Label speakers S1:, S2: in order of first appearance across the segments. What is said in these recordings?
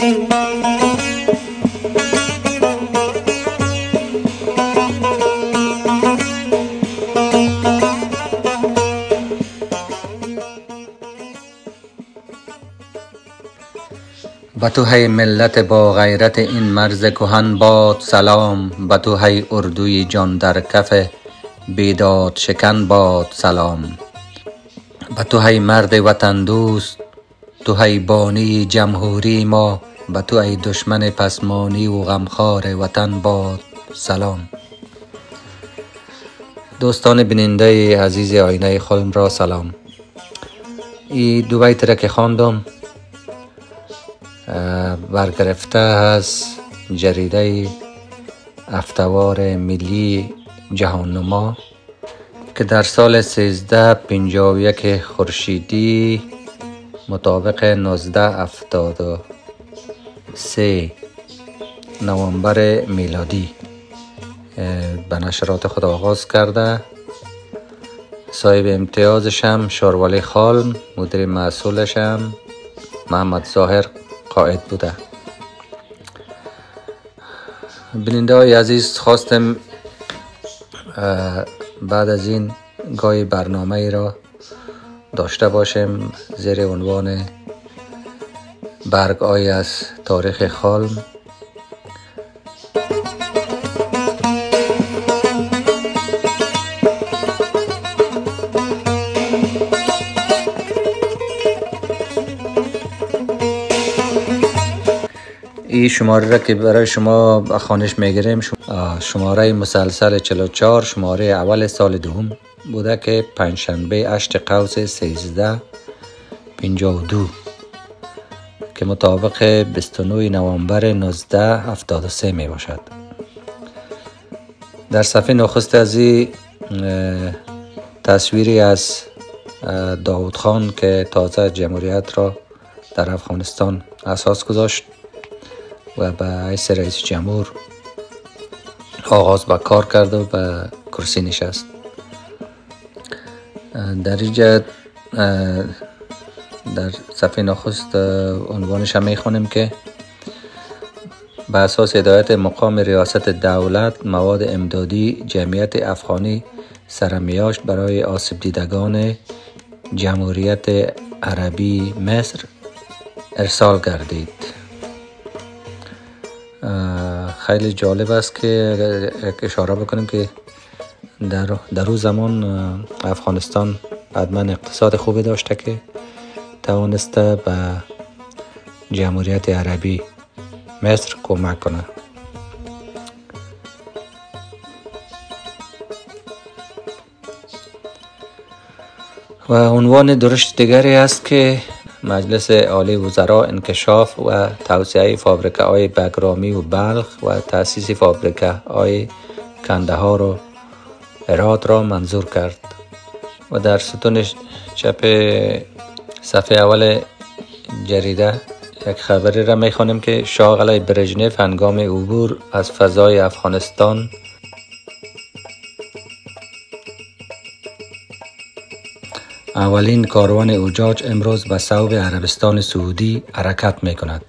S1: به تو ای ملت با غیرت این مرز کهن باد سلام به تو ای اردوی جان در کف بیداد شکن باد سلام. به تو ای مرد وطن دوست تو ای بانی جمهوری ما به تو ای دشمن پسمانی و غمخوار وطن باد. سلام. دوستان بیننده عزیز آینه خلم را سلام. ای دو بیت را که خواندم برگرفته از جریده افتوار ملی جهان نما که در سال 1351 خورشیدی مطابق 1973 نوامبر میلادی. به نشرات خود آغاز کرده. صاحب امتیازشم شاروالی خالم مدیر مسئولشم محمد ظاهر قائد بوده. بیننده های عزیز خواستم بعد از این گاهی برنامه ای را داشته باشیم زیر عنوان برگ آی از تاریخ خالم. این شماره را که برای شما خانش می‌گیریم شماره مسلسل 44 شماره اول سال دوم. بوده که پنجشنبه 8 قوس 13 52 که مطابق 29 نوامبر 1973 می باشد. در صفحه نخست از تصویری از داود خان که تازه جمهوریت را در افغانستان اساس گذاشت و به حیث رئیس جمهور آغاز به کار کرد و به کرسی نشست. در اینجا در صفحه نخست عنوانش هم می‌خونیم که به اساس هدایت مقام ریاست دولت مواد امدادی جمعیت افغانی سرمیاشت برای آسیب دیدگان جمهوریت عربی مصر ارسال گردید. خیلی جالب است که اشاره بکنیم که در, در زمان افغانستان حتما اقتصاد خوبی داشته که توانسته به جمهوریت عربی مصر کمک کنه. و عنوان درشت دیگری است که مجلس عالی وزرا انکشاف و توسعه فابریکه های بگرامی و بلخ و تأسیس فابریکه های کندهار و هرات را منظور کرد و در ستون چپ صفحه اول جریده یک خبری را می‌خوانیم که شاه علی برژنف هنگام عبور از فضای افغانستان اولین کاروان اوجاج امروز به صوب عربستان سعودی حرکت می کند.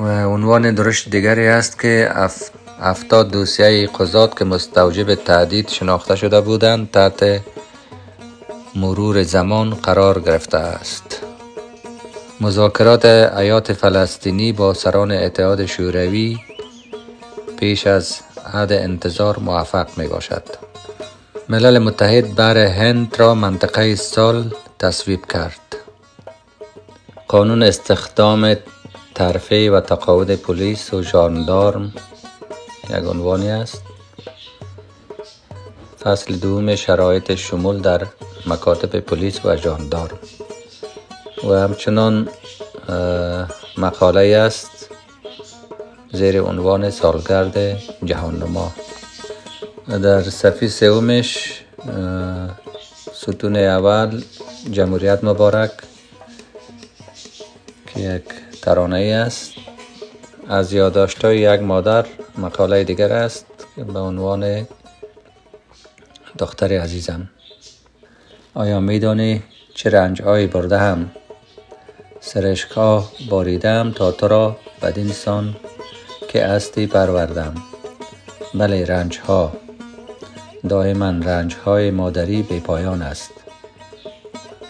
S1: و عنوان درشت دیگری است که اف... افتاد دوسیه قضات که مستوجب تعدید شناخته شده بودند تحت مرور زمان قرار گرفته است. مذاکرات ایات فلسطینی با سران اتحاد شوروی پیش از عهد انتظار موفق می باشد ملل متحد بر هند را منطقه سال تصویب کرد. قانون استخدام ترفیع و تقاعد پلیس و ژاندارم یک عنوانی است. فصل دوم شرایط شمول در مکاتب پلیس و ژاندارم و همچنان مقاله است زیر عنوان سالگرد جهان نما در صفحه سومش ستون اول جمهوریت مبارک که یک ترانه است. از یادداشت یک مادر مقاله دیگر است به عنوان دختر عزیزم. آیا میدانی چه رنج برده هم سرشکا باریدم تا تو را بدین سان که استی پروردم. بله رنج ها دائما رنج های مادری به پایان است.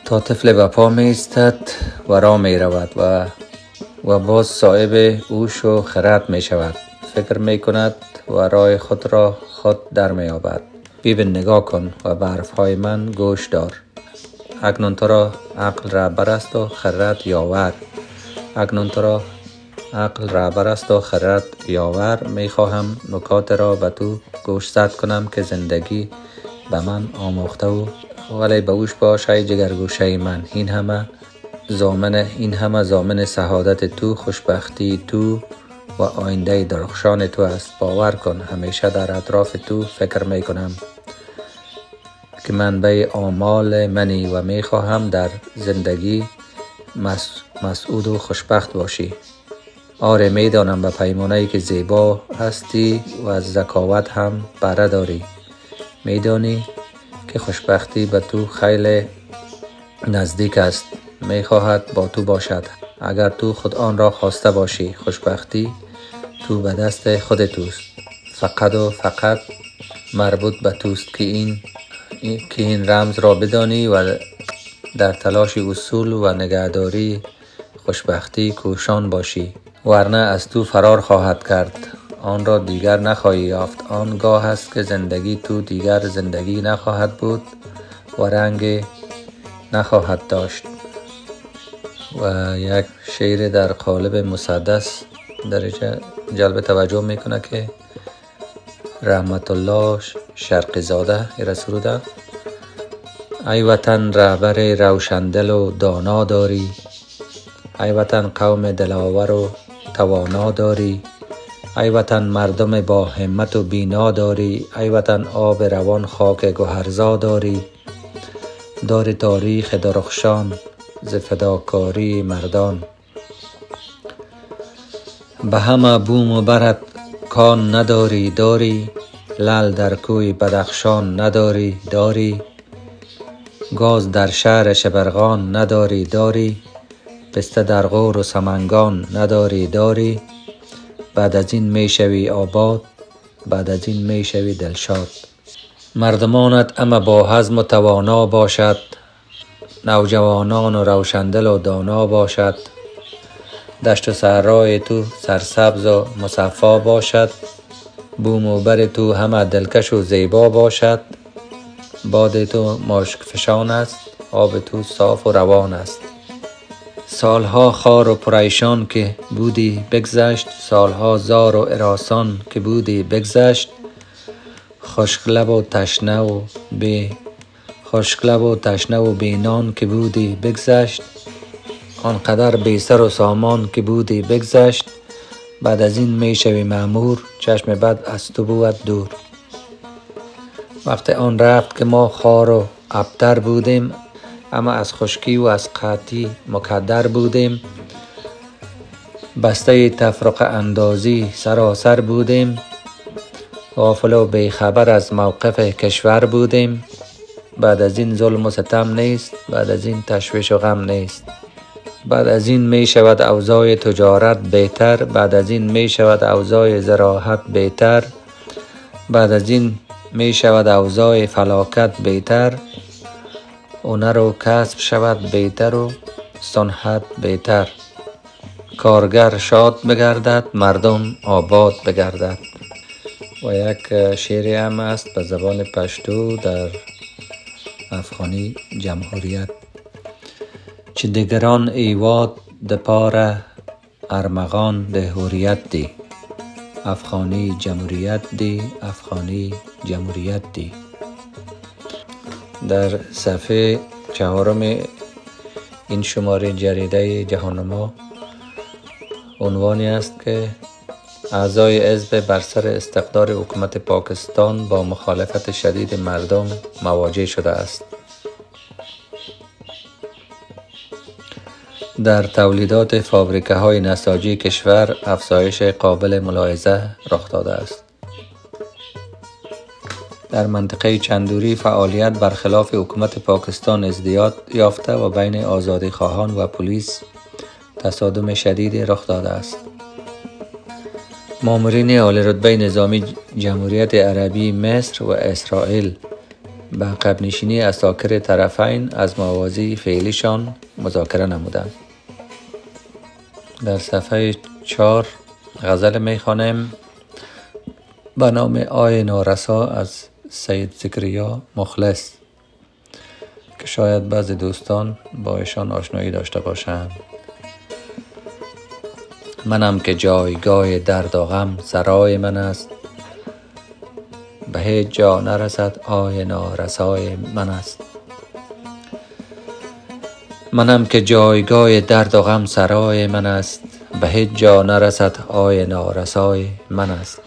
S1: تا طفل به پا می استد و را می رود و و باز صاحب اوش و خرد می شود فکر می کند و رای خود را خود در می آبد بیبین نگاه کن و برف های من گوش دار. اکنون تو را عقل رهبر است و خرد یاور. اکنون تو را عقل رهبر است و خرد یاور. می خواهم نکات را به تو گوشزد کنم که زندگی به من آموخته و ولی به اوش باش ای جگرگوشه من. این همه زامن این همه زامن سعادت تو خوشبختی تو و آینده درخشان تو است. باور کن همیشه در اطراف تو فکر می کنم که منبع آمال منی و می خواهم در زندگی مسعود و خوشبخت باشی. آره می دانم به پیمانه که زیبا هستی و از زکاوت هم بره داری. می دانی که خوشبختی به تو خیلی نزدیک است. می خواهد با تو باشد. اگر تو خود آن را خواسته باشی خوشبختی تو به دست خود توست. فقط و فقط مربوط به توست که این که این رمز را بدانی و در تلاش اصول و نگهداری خوشبختی کوشان باشی. ورنه از تو فرار خواهد کرد. آن را دیگر نخواهی یافت. آنگاه است که زندگی تو دیگر زندگی نخواهد بود و رنگ نخواهد داشت. و یک شعر در قالب مسدس درجه جلب توجه می‌کنه که رحمت الله شرق زاده رسوله ای وطن رهبر روشندل و دانا داری ای وطن قوم دلاور و توانا داری ای وطن مردم با همت و بینا داری ای وطن آب روان خاک گوهرزا داری دار تاریخ درخشان ز فداکاری مردان. به همه بوم و برت کان نداری داری لل در کوی بدخشان نداری داری. گاز در شهر شبرغان نداری داری پسته در غور و سمنگان نداری داری. بعد از این می شوی آباد بعد از این می شوی دلشاد. مردمانت اما با حزم و توانا باشد. نوجوانان و روشندل و دانا باشد. دشت و صحرای تو سرسبز و مصفا باشد. بوم و بر تو همه دلکش و زیبا باشد. باد تو مشک فشان است آب تو صاف و روان است. سالها خار و پریشان که بودی بگذشت سالها زار و اراسان که بودی بگذشت. خشکلب و تشنه و بی خشکلب و تشنه و بینان که بودی بگذشت. آنقدر بی سر و سامان که بودی بگذشت. بعد از این می شوی معمور چشم بد از تو بود دور. وقت آن رفت که ما خار و ابتر بودیم اما از خشکی و از قاطی مکدر بودیم. بسته تفرق اندازی سراسر بودیم. غافل و بیخبر از موقف کشور بودیم. بعد از این ظلم و ستم نیست بعد از این تشویش و غم نیست. بعد از این می شود اوضاع تجارت بهتر بعد از این می شود اوضاع زراحت بهتر بعد از این می شود اوضاع فلاکت بهتر. هنر و کسب شود بهتر و صنحت بهتر. کارگر شاد بگردد مردم آباد بگردد. و یک شعر هم است به زبان پشتو در افغانی جمهوریت. چه دگران ایواد د ارمغان د هوریت دی. افغانی جمهوریت دی افغانی جمهوریت دی. در صفحه چهارم این شماره جریده جهانما عنوانی است که اعضای حزب بر سر استقدار حکومت پاکستان با مخالفت شدید مردم مواجه شده است. در تولیدات فابریکه های نساجی کشور افزایش قابل ملاحظه رخ داده است. در منطقه چندوری فعالیت برخلاف حکومت پاکستان ازدیاد یافته و بین آزادی خواهان و پلیس تصادم شدید رخ داده است. مامورین عالی رتبه نظامی جمهوریت عربی مصر و اسرائیل به عقب نشینی اساکر طرفین از موازی فعلیشان مذاکره نمودند. در صفحه چهار غزل می‌خوانیم. به نام آی نارسا از سید زکریا مخلص که شاید بعض دوستان با ایشان آشنایی داشته باشند. منم که جایگاه درد و غم سرای من است. به هیچ جا نرسد آی نارسای من است. منم که جایگاه درد و غم سرای من است. به هیچ جا نرسد آی نارسای من است.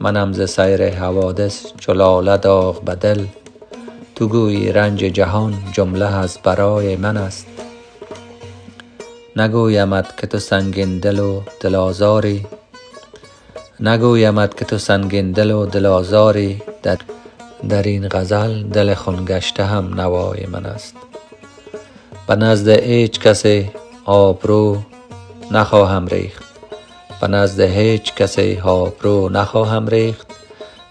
S1: منم ز سیر حوادث چلاله داغ به دل تو گویی رنج جهان جمله از برای من است. نگویمت که تو سنگین دل و دل آزاری. نگویمت که تو سنگین دل و دل آزاری. در, در این غزل دل خون گشته هم نوای من است. به نزد هیچ کسی آبرو نخواهم ریخت. به نزد هیچ کسی آبرو نخواهم ریخت.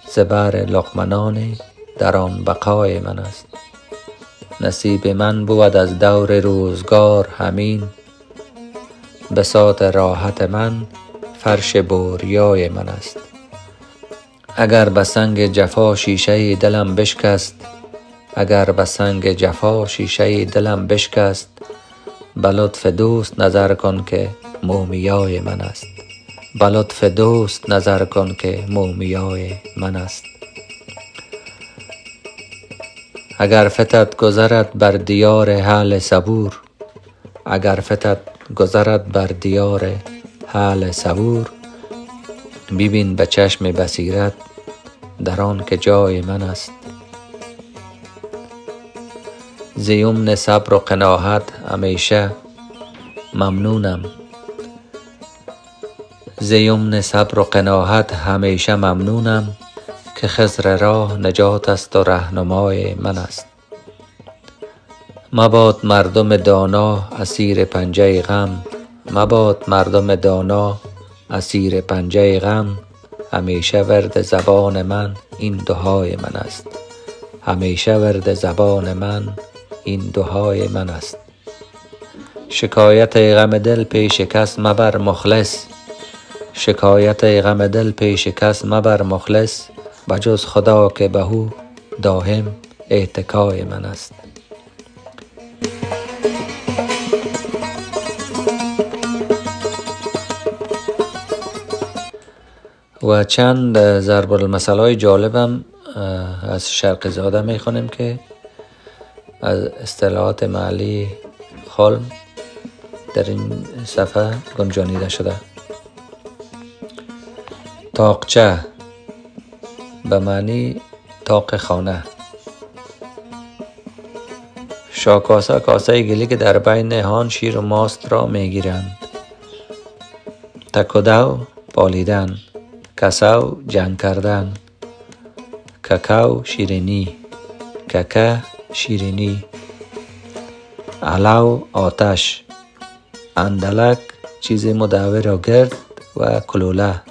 S1: زبر لقمنانی در آن بقای من است. نصیب من بود از دور روزگار همین. بساط راحت من فرش بوریای من است. اگر به سنگ جفا شیشه دلم بشکست اگر به سنگ جفا شیشه دلم بشکست به لطف دوست نظر کن که مومیای من است. به لطف دوست نظر کن که مومیای من است. اگر فتت گذرد بر دیار حال صبور اگر فتت گذرد بر دیار حال صبور ببین به چشم بصیرت در آن که جای من است. ز یمن صبر و قناعت همیشه ممنونم. ز یمن صبر و قناعت همیشه ممنونم که خضر راه نجات است و رهنمای من است. مباد مردم دانا اسیر پنجه غم. مباد مردم دانا اسیر پنجه غم. همیشه ورد زبان من این دعای من است. همیشه ورد زبان من این دعای من است. شکایت غم دل پیش کس مبر مخلص. شکایت غم دل پیش کس مبر مخلص. بجز خدا که بهو داهم اعتکای من است. و چند ضرب المثل های جالبم از شرق زاده می که از اصطلاحات معلی خالم در این صفحه گنجانیده شده. تاقچه به معنی تاق خانه. شاکاسه کاسه گلی که در بین هان شیر و ماست را می‌گیرند. تکودو پالیدن. کسو جنگ کردن. ککو شیرینی. ککه شیرینی. علو آتش. اندلک چیز مدور و گرد و کلوله.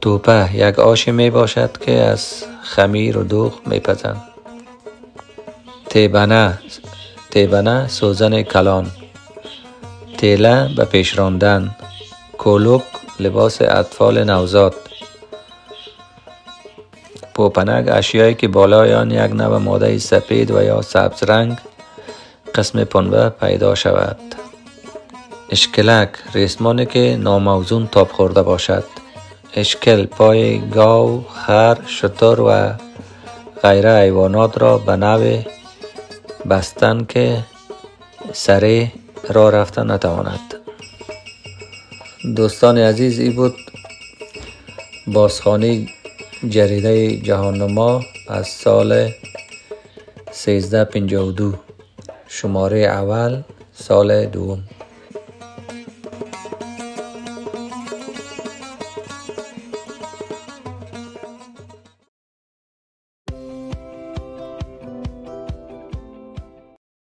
S1: توپه یک آش می باشد که از خمیر و دوغ می پزند تیبنه. تیبنه سوزن کلان. تیله به پیش راندن. کولوک لباس اطفال نوزاد. پوپنک اشیایی که بالای آن یک نوع ماده سپید و یا سبز رنگ قسم پنبه پیدا شود. اشکلک ریسمانی که ناموزون تاب خورده باشد. اشکل پای گاو، خر، شتر و غیره حیوانات را به نوع بستن که سره را رفتن نتواند. دوستان عزیز ای بود بازخانه جریده جهاننما از سال 1352 شماره اول سال دوم.